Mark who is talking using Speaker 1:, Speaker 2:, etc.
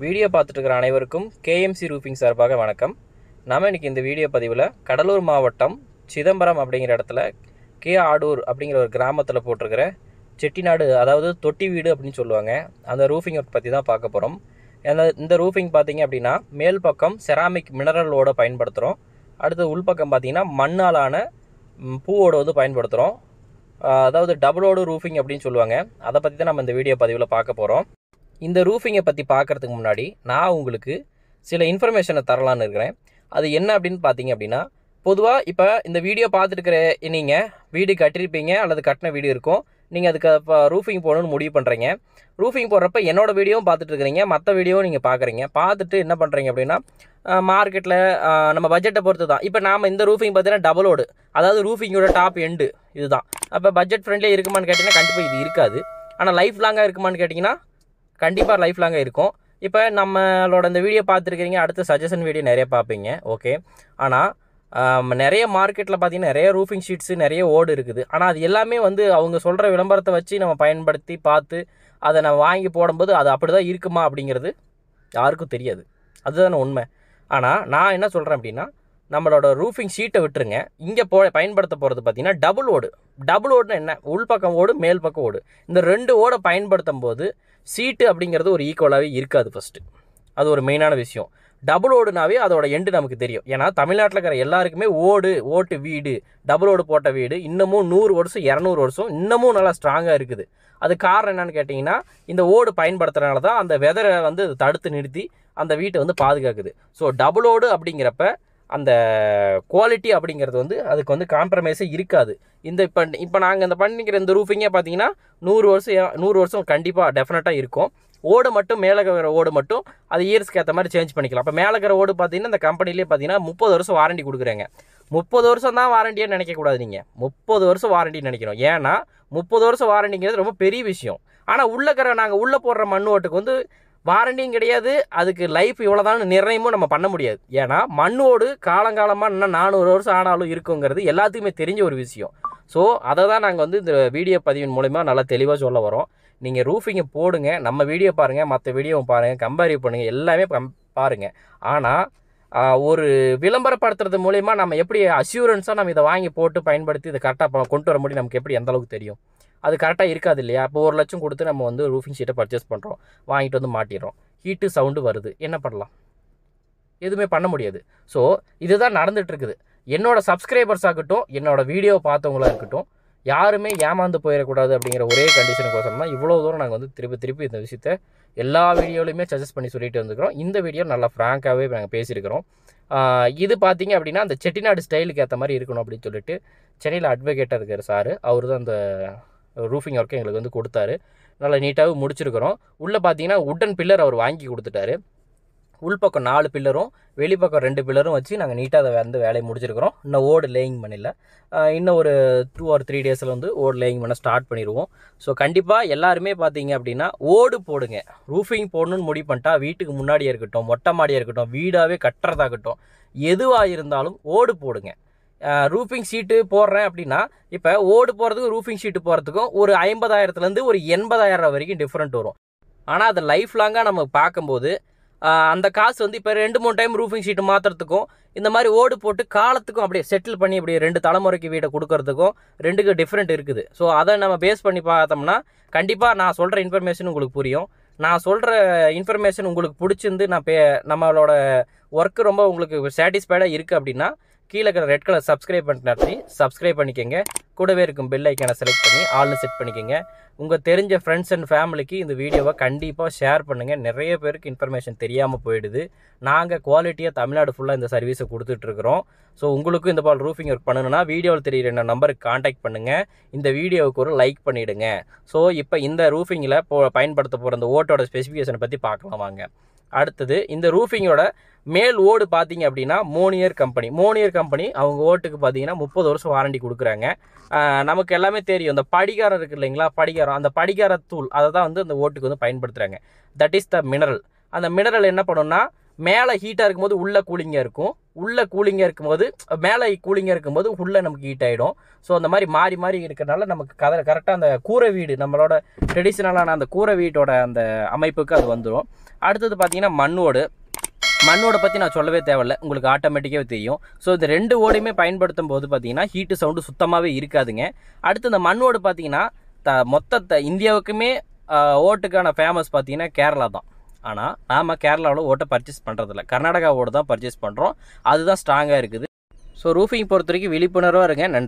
Speaker 1: Video பார்த்துட்டு இருக்கிற அனைவருக்கும் கேஎம்சி ரூஃபிங் சார்பாக வணக்கம். நாம் இன்றைக்கி இந்த வீடியோ பதிவில் கடலூர் மாவட்டம் சிதம்பரம் அப்படிங்கிற இடத்துல கே ஆடூர் அப்படிங்கிற ஒரு கிராமத்தில் போட்டிருக்கிற செட்டிநாடு அதாவது தொட்டி வீடு அப்படின்னு சொல்லுவாங்க. அந்த ரூஃபிங் ஒர்க் பற்றி தான் பார்க்க போகிறோம் அந்த இந்த ரூஃபிங் பார்த்தீங்க அப்படின்னா மேல் பக்கம் செராமிக் மினரலோட பயன்படுத்துகிறோம் அடுத்து உள்பக்கம் பார்த்தீங்கன்னா மண்ணாலான பூவோடு வந்து பயன்படுத்துகிறோம் அதாவது டபுளோடு ரூஃபிங் அப்படின்னு சொல்லுவாங்க. அதை பற்றி தான் நம்ம இந்த வீடியோ பதிவில் பார்க்க போகிறோம் இந்த ரூஃபிங்கை பற்றி பார்க்கறதுக்கு முன்னாடி நான் உங்களுக்கு சில இன்ஃபர்மேஷனை தரலான்னு இருக்கிறேன். அது என்ன அப்படின்னு பார்த்தீங்க அப்படின்னா பொதுவாக இப்போ இந்த வீடியோ பார்த்துட்டுருக்கிற நீங்கள் வீடு கட்டியிருப்பீங்க அல்லது கட்டின வீடு இருக்கும். நீங்கள் அதுக்கு இப்போ ரூஃபிங் போடணும்னு முடிவு பண்ணுறீங்க ரூஃபிங் போடுறப்ப என்னோட வீடியோவும் பார்த்துட்ருக்குறீங்க மற்ற வீடியோவும் நீங்கள் பார்க்குறீங்க பார்த்துட்டு என்ன பண்ணுறீங்க அப்படின்னா மார்க்கெட்டில் நம்ம பட்ஜெட்டை பொறுத்து தான். இப்போ நாம் இந்த ரூஃபிங் பார்த்தீங்கன்னா டபுளோடு அதாவது ரூஃபிங்கோட டாப் எண்டு இதுதான். அப்போ பட்ஜெட் ஃப்ரெண்ட்லியாக இருக்குமான்னு கேட்டிங்கன்னா கண்டிப்பாக இது இருக்காது. ஆனால் லைஃப் லாங்காக இருக்குமான்னு கேட்டிங்கன்னா கண்டிப்பாக லைஃப் லாங்காக இருக்கும். இப்போ நம்மளோட இந்த வீடியோ பார்த்துருக்கீங்க அடுத்த சஜஷன் வீடியோ நிறைய பார்ப்பீங்க ஓகே ஆனால் நிறைய மார்க்கெட்டில் பார்த்தீங்கன்னா நிறைய ரூஃபிங் ஷீட்ஸு நிறைய ஓடு இருக்குது. ஆனால் அது எல்லாமே வந்து அவங்க சொல்கிற விளம்பரத்தை வச்சு நம்ம பயன்படுத்தி பார்த்து அதை நம்ம வாங்கி போடும்போது அது அப்படி தான் இருக்குமா அப்படிங்கிறது யாருக்கும் தெரியாது. அதுதானே உண்மை. ஆனால் நான் என்ன சொல்கிறேன் அப்படின்னா நம்மளோட ரூஃபிங் ஷீட்டை விட்டுருங்க. இங்கே போ பயன்படுத்த போகிறது பார்த்தீங்கன்னா டபுள் ஓடு. டபுள் ஓடுனா என்ன? உள்பக்கம் ஓடு மேல் பக்கம் ஓடு. இந்த ரெண்டு ஓடை பயன்படுத்தும் போது சீட்டு அப்படிங்கிறது ஒரு ஈக்குவலாகவே இருக்காது ஃபஸ்ட்டு அது ஒரு மெயினான விஷயம். டபுள் ஓடுனாவே அதோட எண்டு நமக்கு தெரியும். ஏன்னா தமிழ்நாட்டில் இருக்கிற எல்லாருக்குமே ஓடு ஓட்டு வீடு டபுள் ஓடு போட்ட வீடு இன்னமும் நூறு வருஷம் இரநூறு வருஷம் இன்னமும் நல்லா ஸ்ட்ராங்காக இருக்குது. அது காரணம் என்னன்னு கேட்டிங்கன்னா இந்த ஓடு பயன்படுத்துறதுனால தான் அந்த வெதரை வந்து தடுத்து நிறுத்தி அந்த வீட்டை வந்து பாதுகாக்குது. ஸோ டபுள் ஓடு அப்படிங்கிறப்ப அந்த குவாலிட்டி அப்படிங்கிறது வந்து அதுக்கு வந்து காம்ப்ரமைஸே இருக்காது. இந்த இப்போ இப்போ நாங்கள் இந்த பண்ணிக்கிற இந்த ரூஃபிங்கே பார்த்தீங்கன்னா நூறு வருஷம் நூறு வருஷம் கண்டிப்பாக டெஃபினட்டாக இருக்கும். ஓடு மட்டும் மேலே இருக்கிற ஓடு மட்டும் அது இயர்ஸ்க்கு ஏற்ற மாதிரி சேஞ்ச் பண்ணிக்கலாம். அப்போ மேலே இருக்கிற ஓடு பார்த்தீங்கன்னா இந்த கம்பெனிலே பார்த்தீங்கன்னா முப்பது வருஷம் வாரண்டி கொடுக்குறாங்க. முப்பது வருஷம் தான் வாரண்டியாக நினைக்கக்கூடாது நீங்கள் முப்பது வருஷம் வாரண்டி நினைக்கணும். ஏன்னா முப்பது வருஷம் வாரண்டிங்கிறது ரொம்ப பெரிய விஷயம். ஆனால் உள்ளக்கிற இருக்கிற நாங்கள் உள்ளே போடுற மண் ஓட்டுக்கு வந்து வாரண்டியும் கிடையாது அதுக்கு லைஃப் இவ்வளோதான் நிர்ணயமும் நம்ம பண்ண முடியாது. ஏன்னா மண்ணோடு காலங்காலமாக இன்னும் நானூறு வருஷம் ஆனாலும் இருக்குங்கிறது எல்லாத்துக்குமே தெரிஞ்ச ஒரு விஷயம். ஸோ அதை தான் நாங்கள் வந்து இந்த வீடியோ பதிவின் மூலிமா நல்லா தெளிவாக சொல்ல வரோம். நீங்கள் ரூஃபிங்கை போடுங்க நம்ம வீடியோ பாருங்கள் மற்ற வீடியோவும் பாருங்கள் கம்பேரிவ் பண்ணுங்கள் எல்லாமே கம் பாருங்கள் ஆனால் ஒரு விளம்பரப்படுத்துறது மூலிமா நம்ம எப்படி அஷ்யூரன்ஸாக நம்ம இதை வாங்கி போட்டு பயன்படுத்தி இதை கரெக்டாக கொண்டு வர முடியும் நமக்கு எப்படி எந்தளவுக்கு தெரியும்? அது கரெக்டாக இருக்காது இல்லையா? இப்போ ஒரு லட்சம் கொடுத்து நம்ம வந்து ரூஃபிங் ஷீட்டை பர்ச்சேஸ் பண்ணுறோம் வாங்கிட்டு வந்து மாட்டிடுறோம். ஹீட்டு சவுண்டு வருது. என்ன பண்ணலாம்? எதுவுமே பண்ண முடியாது. ஸோ இதுதான் நடந்துகிட்ருக்குது என்னோடய என்னோட சப்ஸ்கிரைபர்ஸ் ஆகட்டும் என்னோட வீடியோ பார்த்தவங்களா இருக்கட்டும் யாருமே ஏமாந்து போயிடக்கூடாது அப்படிங்கிற ஒரே கண்டிஷனுக்கோசரம் தான் இவ்வளோ தூரம் நாங்கள் வந்து திருப்பி திருப்பி இந்த விஷயத்த எல்லா வீடியோலையுமே சஜஸ்ட் பண்ணி சொல்லிட்டு வந்துக்கிறோம். இந்த வீடியோ நல்லா ஃப்ராங்காகவே நாங்கள் பேசியிருக்கிறோம். இது பார்த்தீங்க அப்படின்னா அந்த செட்டிநாடு ஸ்டைலுக்கு ஏற்ற மாதிரி இருக்கணும் அப்படின்னு சொல்லிட்டு சென்னையில் அட்வொகேட்டாக இருக்கார் சார். அவர் தான் அந்த ரூஃபிங் ஒர்க்கை எங்களுக்கு வந்து கொடுத்தாரு. நல்லா நீட்டாகவே முடிச்சிருக்கிறோம். உள்ளே பார்த்தீங்கன்னா உட்டன் பில்லர் அவர் வாங்கி கொடுத்துட்டாரு. உள்பக்கம் நாலு பில்லரும் வெளிப்பக்கம் ரெண்டு பில்லரும் வச்சு நாங்கள் நீட்டாக அதை வந்து வேலையை முடிச்சிருக்கிறோம். இன்னும் ஓடு லேயிங் பண்ணல. இன்னும் ஒரு டூ ஆர் த்ரீ டேஸில் வந்து ஓடு லேயிங் பண்ண ஸ்டார்ட் பண்ணிடுவோம். ஸோ கண்டிப்பாக எல்லாருமே பார்த்தீங்க அப்படின்னா ஓடு போடுங்க. ரூஃபிங் போடணும்னு முடிவு பண்ணிட்டா வீட்டுக்கு முன்னாடியே இருக்கட்டும் மொட்டை மாடியாக இருக்கட்டும் வீடாகவே கட்டுறதாகட்டும் எதுவாக இருந்தாலும் ஓடு போடுங்க. ரூஃபிங் ஷீட்டு போடுறேன் அப்படின்னா இப்போ ஓடு போகிறதுக்கும் ரூஃபிங் ஷீட்டு போகிறதுக்கும் ஒரு ஐம்பதாயிரத்துலேருந்து ஒரு எண்பதாயிரம் வரைக்கும் டிஃப்ரெண்ட் வரும். ஆனால் அது லைஃப் லாங்காக நம்ம பார்க்கும்போது அந்த காசு வந்து இப்போ ரெண்டு மூணு டைம் ரூஃபிங் ஷீட்டு மாற்றுறதுக்கும் இந்த மாதிரி ஓடு போட்டு காலத்துக்கும் அப்படியே செட்டில் பண்ணி அப்படியே ரெண்டு தலைமுறைக்கு வீடை கொடுக்கறதுக்கும் ரெண்டுக்கு டிஃப்ரெண்ட் இருக்குது. ஸோ அதை நம்ம பேஸ் பண்ணி பார்த்தோம்னா கண்டிப்பாக நான் சொல்கிற இன்ஃபர்மேஷன் உங்களுக்கு புரியும். நான் சொல்கிற இன்ஃபர்மேஷன் உங்களுக்கு பிடிச்சிருந்து நான் பே நம்மளோட ஒர்க்கு ரொம்ப உங்களுக்கு சாட்டிஸ்ஃபைடாக இருக்குது அப்படின்னா கீழே இருக்கிற ரெட் கலர் சப்ஸ்கிரைப் பண்ணி சப்ஸ்கிரைப் பண்ணிக்கோங்க. கூடவே இருக்கும் பெல் ஐக்கானை செலக்ட் பண்ணி ஆல்னு செட் பண்ணிக்கோங்க. உங்கள் தெரிஞ்ச ஃப்ரெண்ட்ஸ் அண்ட் ஃபேமிலிக்கு இந்த வீடியோவை கண்டிப்பாக ஷேர் பண்ணுங்கள் நிறைய பேருக்கு இன்ஃபர்மேஷன் தெரியாமல் போயிடுது. நாங்கள் குவாலிட்டியாக தமிழ்நாடு ஃபுல்லாக இந்த சர்வீஸை கொடுத்துட்ருக்குறோம் ஸோ உங்களுக்கும் இந்த பால் ரூஃபிங் ஒர்க் பண்ணணும்னா வீடியோவில் தெரியுற என்ன நம்பருக்கு காண்டாக்ட் பண்ணுங்கள் இந்த வீடியோவுக்கு ஒரு லைக் பண்ணிவிடுங்க ஸோ இப்போ இந்த ரூஃபிங்கில் போ பயன்படுத்த போகிற இந்த ஓட்டோட ஸ்பெசிஃபிகேஷனை பற்றி பார்க்கலாம் வாங்க. அடுத்தது இந்த ரூஃபிங்கோட மேல் ஓடு பார்த்தீங்க அப்படின்னா மோனியர் கம்பெனி. மோனியர் கம்பெனி அவங்க ஓட்டுக்கு பார்த்தீங்கன்னா முப்பது வருஷம் வாரண்டி கொடுக்குறாங்க. நமக்கு எல்லாமே தெரியும். இந்த படிகாரம் இருக்குது இல்லைங்களா? படிகாரம். அந்த படிகார தூள் அதை தான் வந்து அந்த ஓட்டுக்கு வந்து பயன்படுத்துகிறாங்க தட் இஸ் த மினரல் அந்த மினரல் என்ன பண்ணுன்னா மேலே ஹீட்டாக இருக்கும்போது உள்ளே கூலிங்காக இருக்கும். உள்ளே கூலிங்காக இருக்கும்போது மேலே கூலிங்காக இருக்கும்போது உள்ளே நமக்கு ஹீட் ஆகிடும் ஸோ அந்த மாதிரி மாறி மாறி இருக்கிறனால நமக்கு கதை கரெக்டாக அந்த கூரை வீடு நம்மளோட ட்ரெடிஷ்னலான அந்த கூரை வீட்டோட அந்த அமைப்புக்கு அது வந்துடும் அடுத்தது பார்த்திங்கன்னா மண்ணோடு. மண்ணோட பற்றி நான் சொல்லவே தேவையில்ல. உங்களுக்கு ஆட்டோமேட்டிக்காகவே தெரியும். ஸோ இந்த ரெண்டு ஓடையுமே பயன்படுத்தும் போது பார்த்தீங்கன்னா ஹீட்டு சவுண்டு சுத்தமாகவே இருக்காதுங்க. அடுத்து இந்த மண்ணோடு பார்த்தீங்கன்னா த மொத்த இந்தியாவுக்குமே ஓட்டுக்கான ஃபேமஸ் பார்த்தீங்கன்னா கேரளா தான். ஆனால் நாம் கேரளாவில் ஓட்டை பர்ச்சேஸ் பண்ணுறதில்ல கர்நாடகா ஓடு தான் பர்ச்சேஸ் பண்ணுறோம் அதுதான் ஸ்ட்ராங்காக இருக்குது. ஸோ ரூஃபிங் பொறுத்த வரைக்கும் விழிப்புணர்வாக இருங்க. நன்றி.